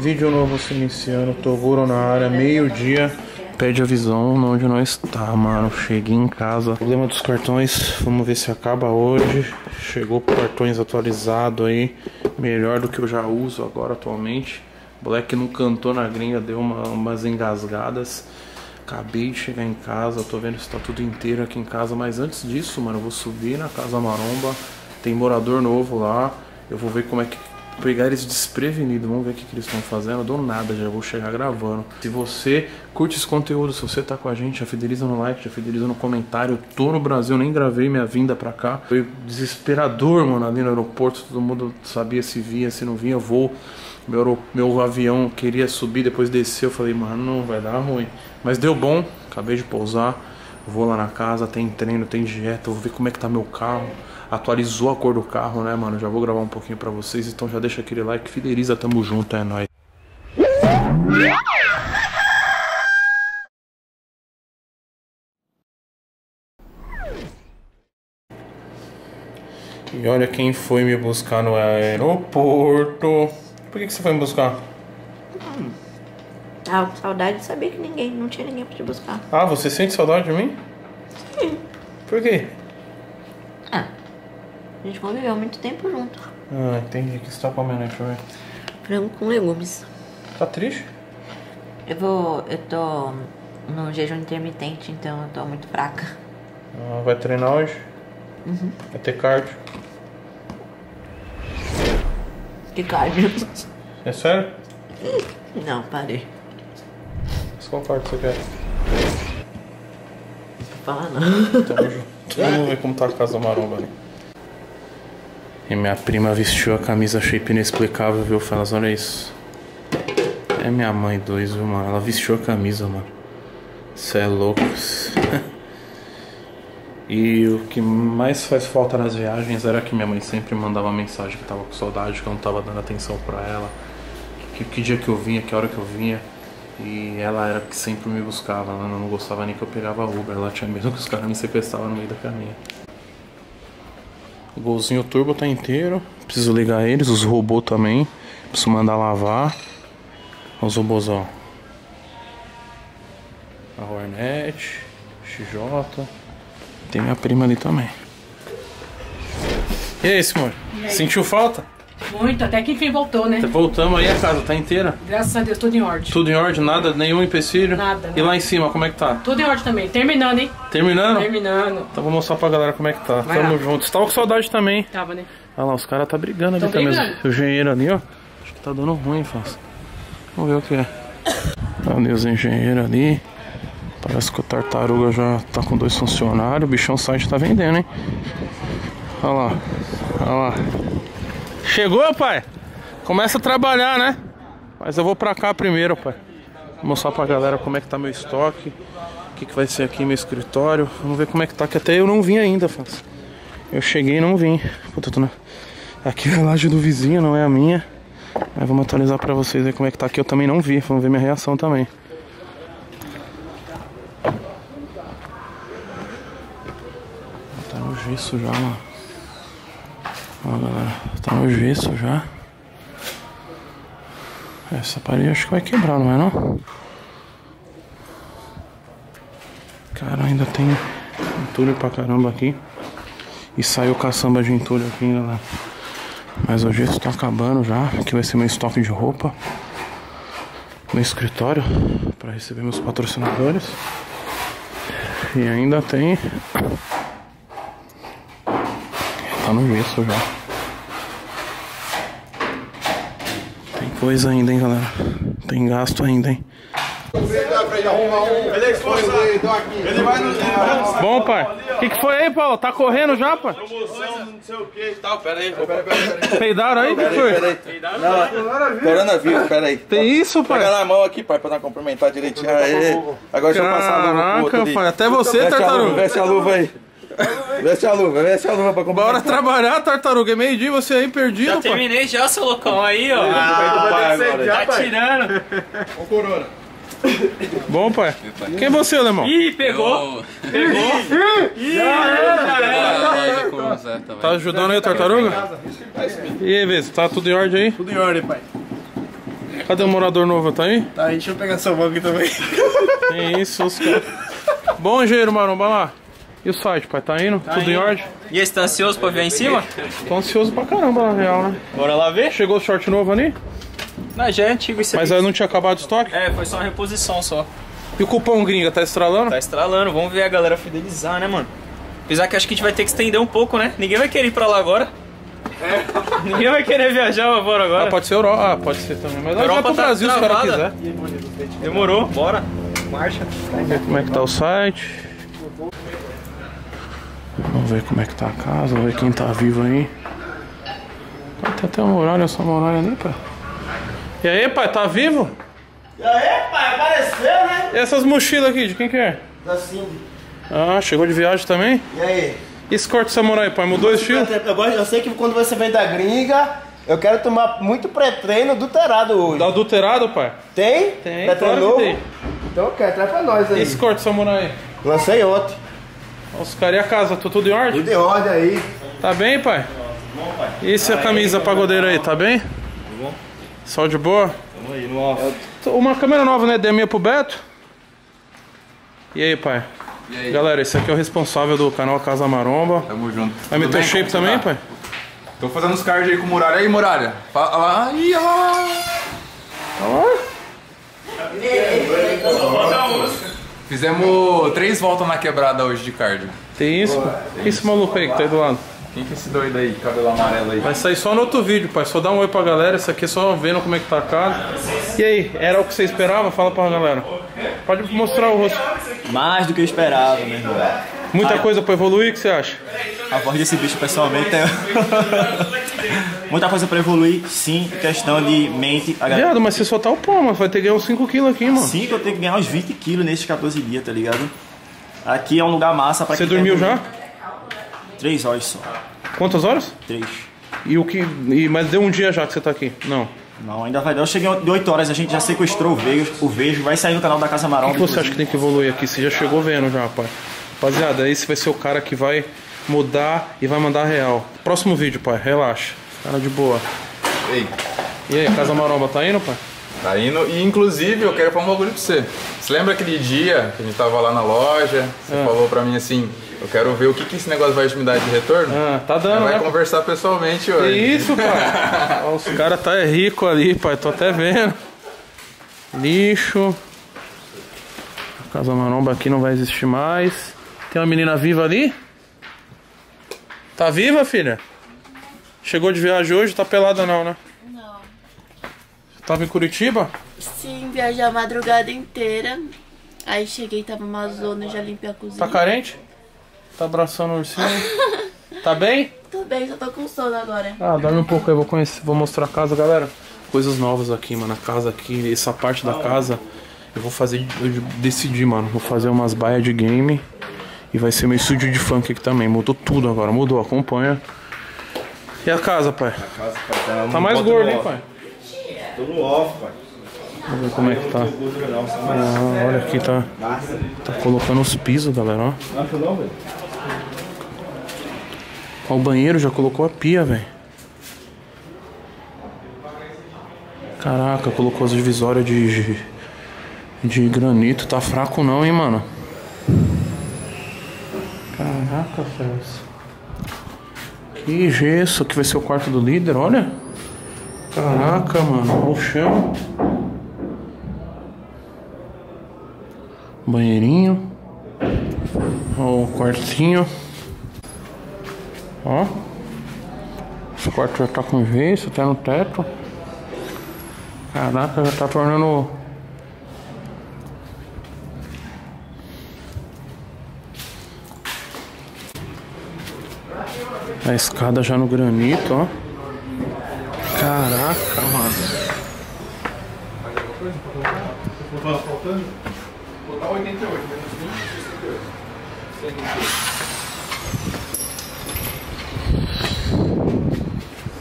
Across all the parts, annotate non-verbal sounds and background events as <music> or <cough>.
Vídeo novo se iniciando, Toguro na área, meio-dia. Pede a visão onde nós está, mano. Cheguei em casa. Problema dos cartões, vamos ver se acaba hoje. Chegou cartões atualizado aí, melhor do que eu já uso agora atualmente. Black não cantou na gringa, deu uma, umas engasgadas. Acabei de chegar em casa, tô vendo se tá tudo inteiro aqui em casa. Mas antes disso, mano, eu vou subir na Casa Maromba. Tem morador novo lá. Eu vou ver como é que pegar eles desprevenidos. Vamos ver o que, que eles estão fazendo. Do nada, já vou chegar gravando. Se você curte esse conteúdo, se você tá com a gente, já fideliza no like, já fideliza no comentário. Eu tô no Brasil, nem gravei minha vinda pra cá. Foi desesperador, mano, ali no aeroporto. Todo mundo sabia se via, se não vinha. Vou. Meu, meu avião queria subir, depois descer. Eu falei, mano, não vai dar ruim. Mas deu bom, acabei de pousar. Vou lá na casa, tem treino, tem dieta. Vou ver como é que tá meu carro. Atualizou a cor do carro, né, mano? Já vou gravar um pouquinho pra vocês. Então já deixa aquele like, fideliza, tamo junto, é nóis. E olha quem foi me buscar no aeroporto. Por que, que você foi me buscar? Tava com saudade de saber que ninguém, não tinha ninguém pra te buscar. Ah, você sente saudade de mim? Sim. Por quê? Ah, a gente conviveu muito tempo junto. Ah, entendi. O que você tá comendo aí, deixa eu ver. Frango com legumes. Tá triste? Eu vou. Eu tô no jejum intermitente, então eu tô muito fraca. Ah, vai treinar hoje? Uhum. Vai ter cardio. Que cardio. É sério? Não, parei. Qual cardio você quer? Não fala não. Tamo junto. Vamos ver como tá a casa maromba ali. E minha prima vestiu a camisa shape inexplicável, viu? Faz, olha isso. É minha mãe dois, viu, mano? Ela vestiu a camisa, mano. Cê é louco. <laughs> E o que mais faz falta nas viagens era que minha mãe sempre mandava mensagem que tava com saudade, que eu não tava dando atenção pra ela. Que, que dia que eu vinha, que hora que eu vinha. E ela era que sempre me buscava, ela não gostava nem que eu pegava Uber, ela tinha medo que os caras me sequestravam no meio da caminho. O golzinho turbo tá inteiro, preciso ligar eles, os robôs também, preciso mandar lavar. Olha os robôzão. A Hornet, XJ, tem minha prima ali também. E aí, senhor? Sentiu falta? Muito, até que enfim voltou, né? Voltamos aí, a casa tá inteira? Graças a Deus, tudo em ordem. Tudo em ordem, nada, nenhum empecilho? Nada, E lá em cima, como é que tá? Tudo em ordem também. Terminando, hein? Terminando? Terminando. Então vou mostrar pra galera como é que tá. Vai Tamo lá. junto. Você tava com saudade também. Tava, né? Olha lá, os caras tá brigando ali também. O engenheiro ali, ó. Acho que tá dando ruim, Faz. Vamos ver o que é. Ali os engenheiros ali. Parece que o tartaruga já tá com dois funcionários. O bichão site tá vendendo, hein? Olha lá. Olha lá. Chegou, pai? Começa a trabalhar, né? Mas eu vou pra cá primeiro, pai. Vou mostrar pra galera como é que tá meu estoque. O que, que vai ser aqui meu escritório. Vamos ver como é que tá, que até eu não vim ainda, Faz. Eu cheguei e não vim. Puta, tô na... Aqui é a laje do vizinho, não é a minha. Mas vamos atualizar pra vocês aí como é que tá aqui. Eu também não vi. Vamos ver minha reação também. Tá no gesso já, mano. Ó, galera. Tá no gesso já. Essa parede acho que vai quebrar, não é não? Cara, ainda tem entulho pra caramba aqui. E saiu caçamba de entulho aqui, galera. Mas o gesso tá acabando já. Aqui vai ser meu estoque de roupa. Meu escritório. Pra receber meus patrocinadores. E ainda tem. Tá no gesso já. Tem coisa ainda, hein, galera. Tem gasto ainda, hein. Bom, pai. O que, que foi aí, Paulo? Tá correndo já, pai? Tal, pera aí. Peidaram aí? O que foi? Não, coronavírus, pera aí. Tem isso, pai? Pega na mão aqui, pai, pra não cumprimentar direitinho. Aê. Agora deixa eu passar a luva Caraca, pai. Até você, tartaruga. veste a luva aí. <laughs> Veste a luva, veste a luva pra Bora cumprimentar. trabalhar, tartaruga. É meio-dia você aí perdido, Já pai. terminei já, seu loucão aí, ó. Vai, agora. Tá tirando. Ô, Corona. Bom, pai. Quem é você, alemão? Ih, pegou. Pegou. Ih, já. Tá ajudando aí, tartaruga? E aí, Vez, tá tudo em ordem aí? Tudo em ordem, pai. Cadê o morador novo? Tá aí? Tá, deixa eu pegar seu banco aqui também. Tem isso, os caras. Bom, engenheiro Maromba lá. E o site, pai? Tá indo? Tudo em ordem? E aí, você tá ansioso pra ver em cima? Tô ansioso pra caramba, na real, né? Bora lá ver? Chegou o short novo ali? Não, já é antigo isso Mas aí. não tinha acabado o estoque? É, foi só uma reposição só. E o cupom gringa, tá estralando? Tá estralando, vamos ver a galera fidelizar, né, mano? Apesar que acho que a gente vai ter que estender um pouco, né? Ninguém vai querer ir pra lá agora. <laughs> Ninguém vai querer viajar embora Ah, agora. pode ser Europa. Ah, pode ser também. Mas Europa vai pro tá Brasil se o cara quiser. Demorou, bora. Marcha. Vamos ver como é que tá o site. Vamos ver como é que tá a casa, vamos ver quem tá vivo aí. Ah, Tem até uma muralha, essa muralha ali, pai. E aí, pai, tá vivo? E aí, pai, apareceu, né? E essas mochilas aqui, de quem que é? Da Cindy. Ah, chegou de viagem também? E aí? E esse corte samurai, pai, mudou o estilo? Eu, gosto, eu sei que quando você vem da gringa, eu quero tomar muito pré-treino adulterado hoje. Tá adulterado, pai? Tem? Tem, Pré-treino claro tem. Então eu quero, traz pra nós aí. esse corte samurai? Lancei ontem. Os caras e a casa, tá tudo em ordem? Tudo em ordem aí. Tá bem, pai? E essa camisa pagodeira aí, tá bem? Sol de boa? Tamo aí, no off. Uma câmera nova, né? Dei a minha pro Beto. E aí, pai? E aí? Galera, esse aqui é o responsável do canal Casa Maromba. Tamo junto. Vai Tudo meter shape Como também, você pai? tá? Tô fazendo os cards aí com o Muralha. Aí, Muralha. Fala lá. Ih, olha lá. Fizemos três voltas na quebrada hoje de cardio. Tem isso? Que esse maluco aí que tá aí do lado? Quem que é esse doido aí, cabelo amarelo aí? Vai sair só no outro vídeo, pai. Só dá um oi pra galera. Isso aqui é só vendo como é que tá a casa. E aí, era o que você esperava? Fala pra galera. Pode mostrar o rosto. Mais do que eu esperava, meu irmão. Muita coisa pra evoluir, o que você acha? A voz desse bicho, pessoalmente, é... <laughs> Muita coisa pra evoluir, sim. Questão de mente. Viado, mas você tá o pó, mano. Vai ter que ganhar uns 5kg aqui, mano. Sim, que eu tenho que ganhar uns 20 quilos nesses 14 dias, tá ligado? Aqui é um lugar massa pra Você quer dormiu já? Três horas só. Quantas horas? Três. E o que. E, mas deu um dia já que você tá aqui? Não. Não, ainda vai dar. Eu cheguei de 8 horas, a gente já sequestrou o Vejo. O Vejo vai sair no canal da Casa O Maromba. que você acha que tem que evoluir aqui? Você já chegou vendo já, pai. Rapaziada, esse vai ser o cara que vai mudar e vai mandar real. Próximo vídeo, pai. Relaxa. Cara de boa. Ei, E aí, Casa Maromba tá indo, pai? tá indo. E inclusive eu quero falar um bagulho pra você. Você lembra aquele dia que a gente tava lá na loja? Você Ah. falou pra mim assim: eu quero ver o que, que esse negócio vai me dar de retorno? Ah, tá dando, Vai né? conversar pessoalmente Que hoje. isso, pai? <laughs> Ó, Os caras tá é rico ali, pai. Tô até vendo. Lixo. A Casa Maromba aqui não vai existir mais. Tem uma menina viva ali? Tá viva, filha? Chegou de viagem hoje? Tá pelada não, né? Não. Tava em Curitiba? Sim, viajei a madrugada inteira. Aí cheguei, tava uma zona, já limpei a cozinha. Tá carente? Tá abraçando o ursinho? <laughs> Tá bem? Tô bem, só tô com sono agora. Ah, dorme um pouco aí, vou conhecer, vou mostrar a casa, galera. Coisas novas aqui, mano. A casa aqui, essa parte da casa. Eu vou fazer, eu decidi, mano. Vou fazer umas baias de game. E vai ser meu estúdio de funk aqui também. Mudou tudo agora, mudou, acompanha. E a casa, pai? Tá mais gordo, hein, pai? Tô no off, pai. Vamos ver como é que tá. Ah, olha aqui, tá. Tá colocando os pisos, galera, ó. Ó, o banheiro já colocou a pia, velho. Caraca, colocou as divisórias de, de granito. Tá fraco não, hein, mano. Caraca, Fels. Que gesso. Aqui vai ser o quarto do líder, olha. Caraca, mano. Olha o chão. Banheirinho. Ó, o quartinho. Ó. Esse quarto já tá com gesso, até no teto. Caraca, já tá tornando. A escada já no granito, ó. Caraca, mano. Botar 88, menos 20, 62.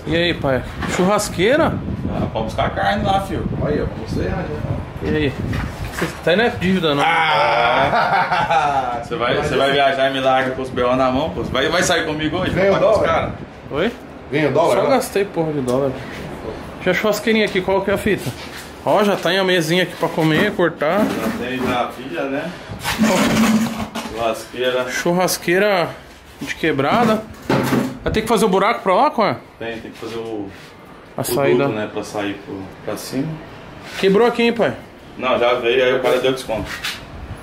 E aí, pai? Churrasqueira? Ah, pode buscar carne lá, filho. Olha aí, ó, pra você. E aí? Você tá aí na dívida, não? <laughs> Você vai, você vai viajar e me larga com os B.O. na mão, pô? Vai, vai sair comigo hoje? Ganhou Vai pagar os dólar? caras? Oi? Vem o dólar? Só lá? gastei porra de dólar. Já churrasqueirinha aqui, qual que é a fita? Ó, já tá em a mesinha aqui pra comer, cortar. Já tem já a pilha, né? Churrasqueira. Churrasqueira de quebrada. Vai ter que fazer o buraco pra lá, qual é? Tem, tem que fazer o, A o saída. duto, né? Pra sair pro, pra cima. Quebrou aqui, hein, pai? Não, já veio, aí o cara deu desconto.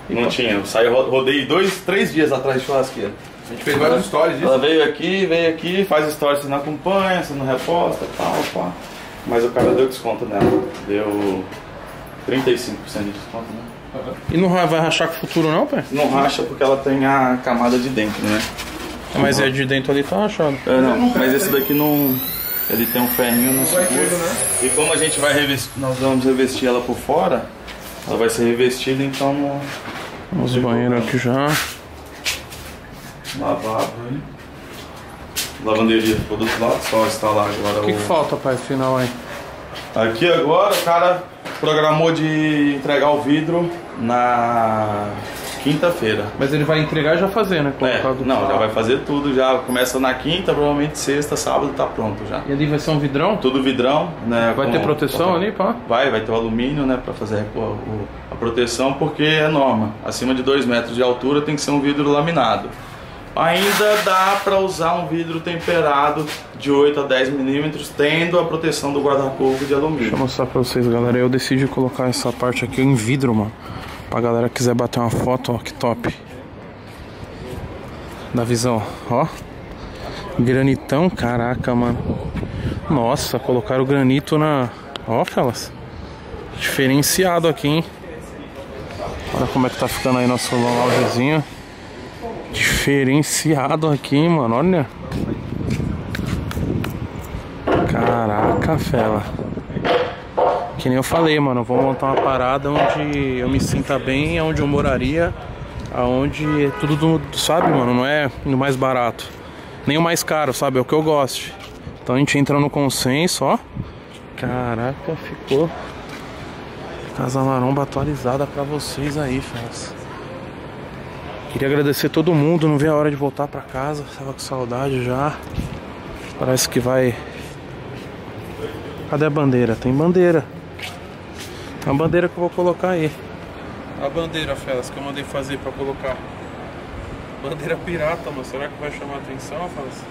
Não tinha, eu saí, ro- rodei dois, três dias atrás de churrasqueira. A gente fez várias histórias disso. Ela veio aqui, veio aqui, faz história, você não acompanha, você não reposta e tal, pá. Mas o cara deu desconto nela. Deu 35% de desconto, né? E não vai rachar com o futuro, não, pai? Não racha porque ela tem a camada de dentro, né? Mas é de dentro ali tá rachado. É, não, mas esse daqui não. Ele tem um ferrinho no seguro. E como a gente vai revestir, nós vamos revestir ela por fora, ela vai ser revestida, então não. Os banheiros aqui já. Lavabo aí. Lavanderia ficou do outro lado, só instalar agora O que, que falta, pai, final aí? Aqui agora o cara programou de entregar o vidro na quinta-feira. Mas ele vai entregar e já fazer, né? É, não, já vai fazer tudo, já começa na quinta, provavelmente sexta, sábado tá pronto já. E ali vai ser um vidrão? Tudo vidrão, né? Vai com- ter proteção ali, pá? Vai, vai ter o alumínio, né, para fazer o- o- a proteção, porque é norma. Acima de 2 metros de altura tem que ser um vidro laminado. Ainda dá para usar um vidro temperado de 8 a 10 milímetros, tendo a proteção do guarda-corpo de Deixa eu alumínio. mostrar pra vocês, galera. Eu decidi colocar essa parte aqui em vidro, mano. Pra galera que quiser bater uma foto, ó, que top. Da visão, ó. Granitão, caraca, mano. Nossa, colocaram o granito na. Ó, fellas. Diferenciado aqui, hein? Olha como é que tá ficando aí nosso loungezinho. Diferenciado aqui, hein, mano. Olha. Caraca, fela. Que nem eu falei, mano, vou montar uma parada onde eu me sinta bem, onde eu moraria, aonde é tudo do, sabe, mano, não é no mais barato, nem o mais caro, sabe, é o que eu gosto. Então a gente entra no consenso, ó. Caraca, ficou Casa Maromba atualizada pra vocês aí, fãs. Queria agradecer todo mundo, não vi a hora de voltar pra casa, tava com saudade já. Parece que vai Cadê a bandeira? Tem bandeira. A bandeira que eu vou colocar aí. A bandeira, Felas, que eu mandei fazer pra colocar. Bandeira pirata, mano. Será que vai chamar atenção, Felas?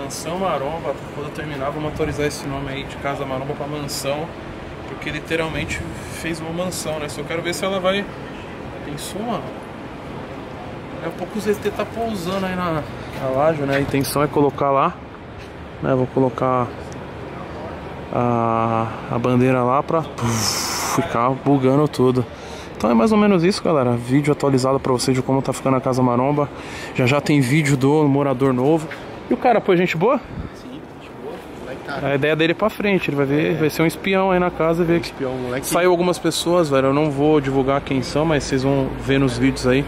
Mansão Maromba. Quando eu terminar, vamos autorizar esse nome aí de Casa Maromba pra mansão. Porque literalmente fez uma mansão, né? Só quero ver se ela vai. Pensou, mano? Daqui a pouco o ZT tá pousando aí na, na laje, né? A intenção é colocar lá. Né? Vou colocar a, a bandeira lá pra puf, ficar bugando tudo. Então é mais ou menos isso, galera. Vídeo atualizado pra vocês de como tá ficando a Casa Maromba. Já já tem vídeo do morador novo. E o cara, pô, gente boa? Sim, boa. A ideia dele é pra frente, ele vai ver, vai ser um espião aí na casa e ver que Espião, moleque. saiu algumas pessoas, velho. Eu não vou divulgar quem são, mas vocês vão ver nos vídeos aí.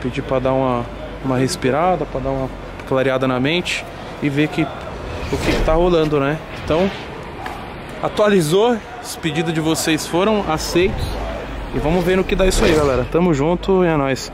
Pedir pra dar uma, uma respirada, pra dar uma clareada na mente e ver que, o que, que tá rolando, né? Então, atualizou, os pedidos de vocês foram aceitos. E vamos ver no que dá isso aí, galera. Tamo junto e é nóis.